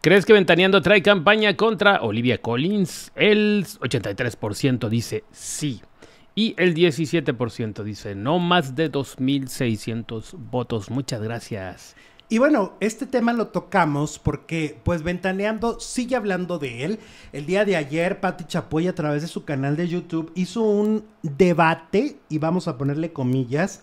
¿Crees que Ventaneando trae campaña contra Olivia Collins? El 83% dice sí. Y el 17% dice no más de 2.600 votos. Muchas gracias. Y bueno, este tema lo tocamos porque, pues, Ventaneando sigue hablando de él. El día de ayer, Patti Chapoy, a través de su canal de YouTube, hizo un debate, y vamos a ponerle comillas,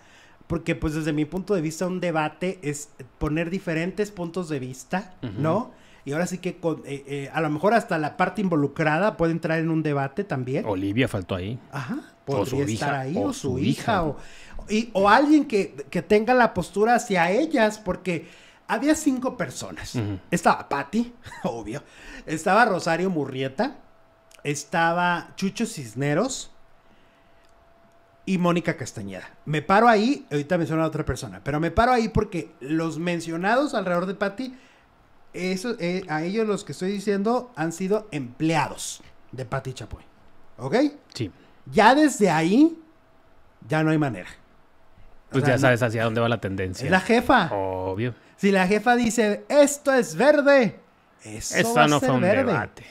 porque, pues, desde mi punto de vista, un debate es poner diferentes puntos de vista, ¿no? Y ahora sí que con, eh, eh, a lo mejor hasta la parte involucrada puede entrar en un debate también. Olivia faltó ahí. Ajá. Podría estar ahí, o, su hija, o, o alguien que, que, tenga la postura hacia ellas, porque había cinco personas. Estaba Patti, obvio. Estaba Rosario Murrieta. Estaba Chucho Cisneros. Y Mónica Castañeda. Me paro ahí, ahorita menciona a otra persona, pero me paro ahí porque los mencionados alrededor de Patti, eso, eh, a ellos los que estoy diciendo han sido empleados de Patti Chapoy. ¿Ok? Sí. Ya desde ahí, ya no hay manera. Pues ya sabes hacia dónde va la tendencia. Es la jefa. Obvio. Si la jefa dice, esto es verde, eso, va a ser un verde. Debate.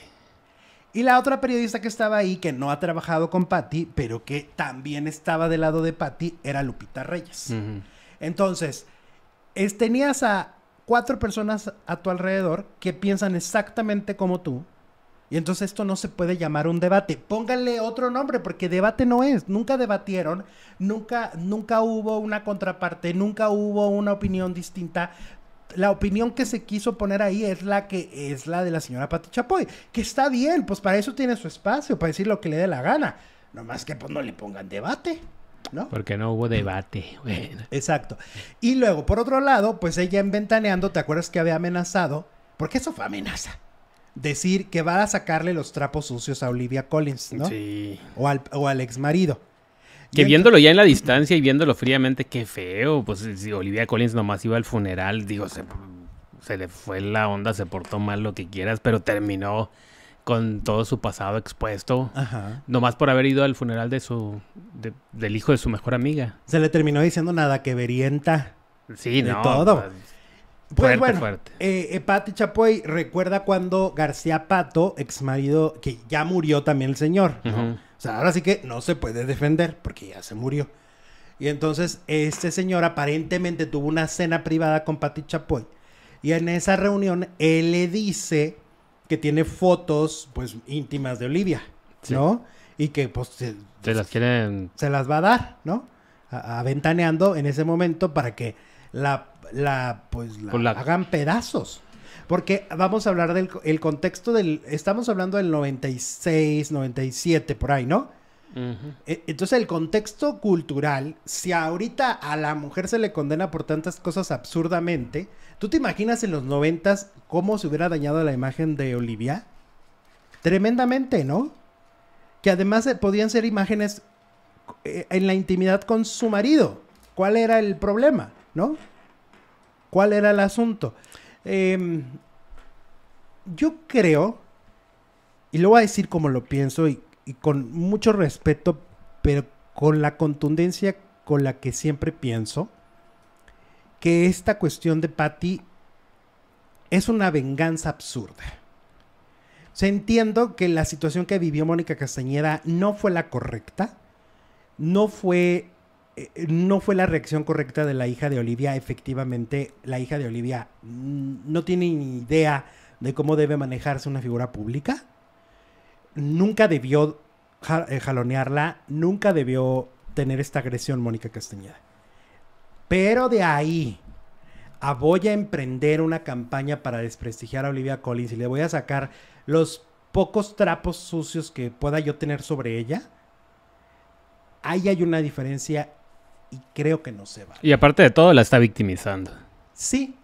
Y la otra periodista que estaba ahí, que no ha trabajado con Patty, pero que también estaba del lado de Patty, era Lupita Reyes. Entonces, es, tenías a cuatro personas a tu alrededor que piensan exactamente como tú, y entonces esto no se puede llamar un debate. Pónganle otro nombre, porque debate no es. Nunca debatieron, nunca, nunca hubo una contraparte, nunca hubo una opinión distinta. La opinión que se quiso poner ahí es la que es la de la señora Pati Chapoy, que está bien, pues para eso tiene su espacio, para decir lo que le dé la gana. Nomás que pues no le pongan debate. ¿No? Porque no hubo debate. Exacto. Y luego, por otro lado, pues ella en Ventaneando, ¿te acuerdas que había amenazado? Porque eso fue amenaza decir que va a sacarle los trapos sucios a Olivia Collins, ¿no? Sí. O al, o al ex marido. Que viéndolo ya en la distancia y viéndolo fríamente, qué feo. Pues si Olivia Collins nomás iba al funeral, digo, se, se le fue la onda, se portó mal lo que quieras, pero terminó con todo su pasado expuesto. Ajá. Nomás por haber ido al funeral de su del hijo de su mejor amiga. Se le terminó diciendo nada que verienta. Sí, de no. Todo. Pues, pues bueno, eh, eh, Pati Chapoy recuerda cuando García Pato, ex marido, que ya murió también el señor, O sea, ahora sí que no se puede defender porque ya se murió. Y entonces este señor aparentemente tuvo una cena privada con Pati Chapoy. Y en esa reunión él le dice que tiene fotos pues íntimas de Olivia, ¿no? Y que pues se, las quieren... Se las va a dar, ¿no? aventaneando en ese momento para que la la, pues, la, hagan pedazos. Porque vamos a hablar del el contexto del... Estamos hablando del 96, 97, por ahí, ¿no? E, entonces el contexto cultural, si ahorita a la mujer se le condena por tantas cosas absurdamente, ¿tú te imaginas en los noventas cómo se hubiera dañado la imagen de Olivia? Tremendamente, ¿no? Que además eh, podían ser imágenes eh, en la intimidad con su marido. ¿Cuál era el problema? ¿No? ¿Cuál era el asunto? Em, yo creo, y lo voy a decir como lo pienso y, con mucho respeto, pero con la contundencia con la que siempre pienso, que esta cuestión de Patty es una venganza absurda. Se entiendo que la situación que vivió Mónica Castañeda no fue la correcta, no fue no fue la reacción correcta de la hija de Olivia. Efectivamente, la hija de Olivia no tiene ni idea de cómo debe manejarse una figura pública. Nunca debió eh, jalonearla, nunca debió tener esta agresión Mónica Castañeda. Pero de ahí a voy a emprender una campaña para desprestigiar a Olivia Collins y le voy a sacar los pocos trapos sucios que pueda yo tener sobre ella, ahí hay una diferencia y creo que no se va. Y aparte de todo, la está victimizando. Sí,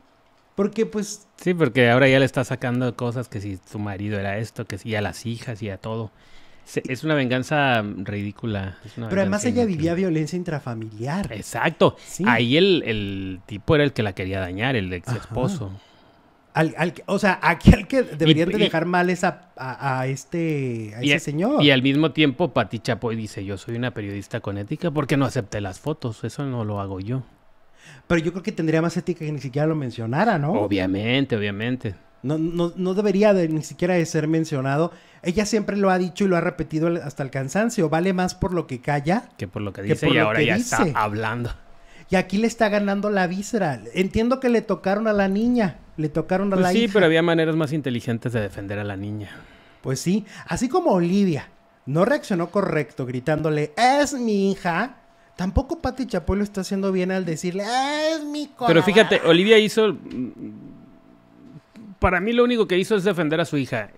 porque pues... Sí, porque ahora ya le está sacando cosas que si su marido era esto, que si a las hijas y a todo. Es una venganza ridícula. Pero además ella vivía violencia intrafamiliar. Exacto. Ahí el, el, tipo era el que la quería dañar, el ex esposo. Al, o sea, aquí al que deberían de dejar mal es a, este a ese señor. Y al mismo tiempo, Pati Chapoy dice, yo soy una periodista con ética porque no acepté las fotos, eso no lo hago yo. Pero yo creo que tendría más ética que ni siquiera lo mencionara, ¿no? Obviamente, obviamente. No, no, no debería de, ni siquiera de ser mencionado. Ella siempre lo ha dicho y lo ha repetido hasta el cansancio. Vale más por lo que calla que por lo que dice y ahora ya está hablando. Y aquí le está ganando la víscera. Entiendo que le tocaron a la niña, le tocaron a pues la sí, pero había maneras más inteligentes de defender a la niña. Pues sí, así como Olivia no reaccionó correcto gritándole, es mi hija. Tampoco Pati Chapoy lo está haciendo bien al decirle, es mi corazón. Pero fíjate, Olivia hizo... Para mí lo único que hizo es defender a su hija.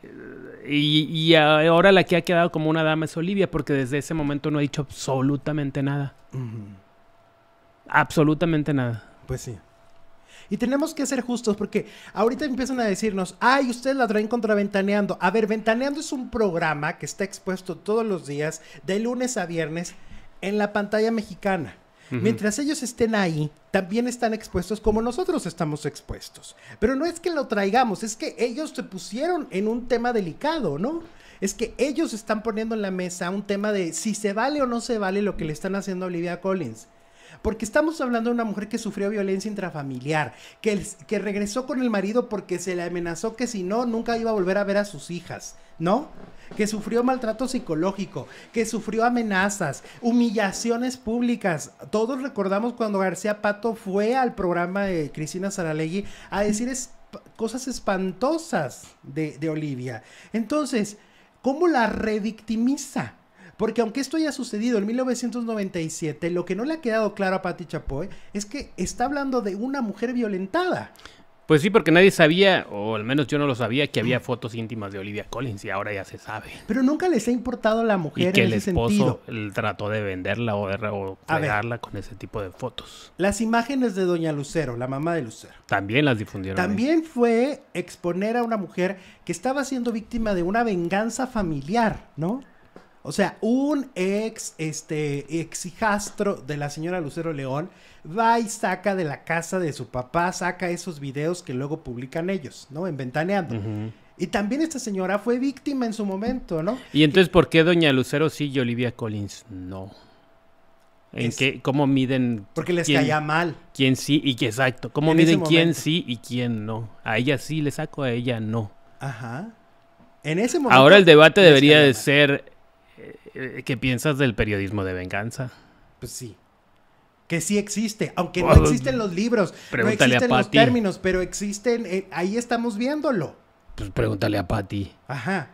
Y, ahora la que ha quedado como una dama es Olivia, porque desde ese momento no ha dicho absolutamente nada. Absolutamente nada. Pues sí. Y tenemos que ser justos porque ahorita empiezan a decirnos, ay, ustedes la traen contra Ventaneando. A ver, Ventaneando es un programa que está expuesto todos los días, de lunes a viernes, en la pantalla mexicana. Mientras ellos estén ahí, también están expuestos como nosotros estamos expuestos. Pero no es que lo traigamos, es que ellos se pusieron en un tema delicado, ¿no? Es que ellos están poniendo en la mesa un tema de si se vale o no se vale lo que le están haciendo a Olivia Collins. Porque estamos hablando de una mujer que sufrió violencia intrafamiliar, que, que regresó con el marido porque se le amenazó que si no, nunca iba a volver a ver a sus hijas, ¿no? Que sufrió maltrato psicológico, que sufrió amenazas, humillaciones públicas. Todos recordamos cuando García Pato fue al programa de Cristina Saralegui a decir cosas espantosas de, de Olivia. Entonces, ¿cómo la revictimiza? Porque aunque esto haya sucedido en 1997, lo que no le ha quedado claro a Patti Chapoy es que está hablando de una mujer violentada. Pues sí, porque nadie sabía, o al menos yo no lo sabía, que había fotos íntimas de Olivia Collins y ahora ya se sabe. Pero nunca les ha importado la mujer y que el esposo trató de venderla o, de, con ese tipo de fotos. Las imágenes de Doña Lucero, la mamá de Lucero. También las difundieron. También fue exponer a una mujer que estaba siendo víctima de una venganza familiar, ¿no? O sea, un ex, este, ex hijastro de la señora Lucero León va y saca de la casa de su papá, saca esos videos que luego publican ellos, ¿no? En Ventaneando. Y también esta señora fue víctima en su momento, ¿no? Y entonces, ¿por qué doña Lucero sí y Olivia Collins no? ¿En qué, cómo miden? Porque les caía mal. ¿Quién sí y qué exacto? ¿Cómo miden quién sí y quién no? A ella sí le saco, a ella no. Ajá. En ese momento. Ahora el debate debería de ser eh, ¿Qué piensas del periodismo de venganza? Pues sí. Que sí existe, aunque no existen los libros, no existen los términos, pero existen, eh, ahí estamos viéndolo. Pues pregúntale a Patti. Ajá.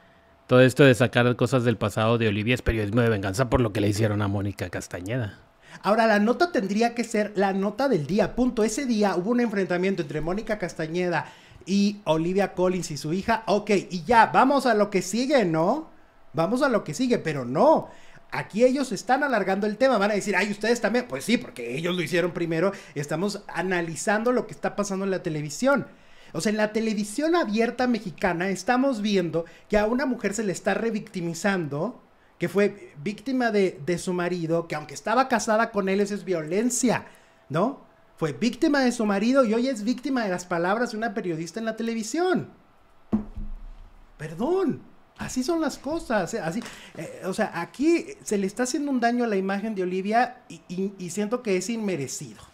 Todo esto de sacar cosas del pasado de Olivia es periodismo de venganza por lo que le hicieron a Mónica Castañeda. Ahora, la nota tendría que ser la nota del día, punto. Ese día hubo un enfrentamiento entre Mónica Castañeda y Olivia Collins y su hija. Ok, y ya, vamos a lo que sigue, ¿no? Vamos a lo que sigue, pero no. Aquí ellos están alargando el tema, van a decir, ay, ustedes también. Pues sí, porque ellos lo hicieron primero. Estamos analizando lo que está pasando en la televisión. O sea, en la televisión abierta mexicana estamos viendo que a una mujer se le está revictimizando, que fue víctima de, de su marido, que aunque estaba casada con él, eso es violencia, ¿no? Fue víctima de su marido y hoy es víctima de las palabras de una periodista en la televisión. Perdón. Así son las cosas, eh, así, eh, o sea, aquí se le está haciendo un daño a la imagen de Olivia y, siento que es inmerecido.